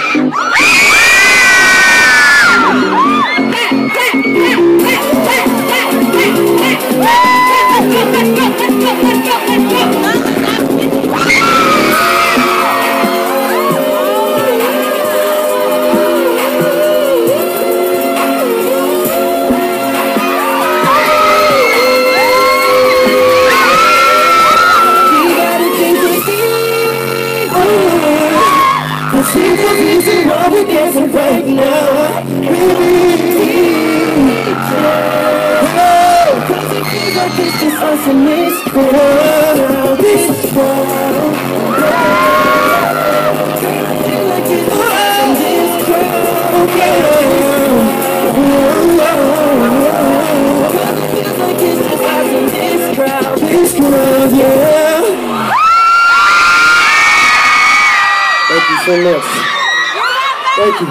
Oh, seems as easy while we're dancing right now. Baby, cause it feels like it's just us and this girl. This girl. Thank you so much. Thank you.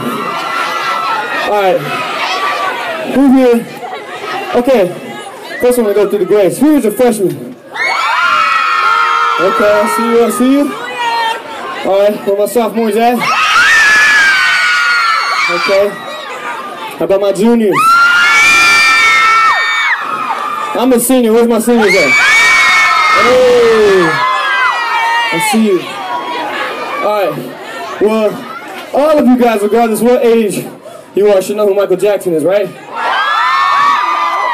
All right. Who here? Okay. First one to go through the grades. Who is a freshman? Okay, I see you. I see you. All right. Where my sophomores at? Okay. How about my juniors? I'm a senior. Where's my seniors at? Hey. I see you. All right. Well, all of you guys, regardless what age you are, should know who Michael Jackson is, right?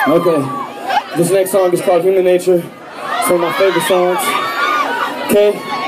Okay. This next song is called Human Nature. It's one of my favorite songs. Okay?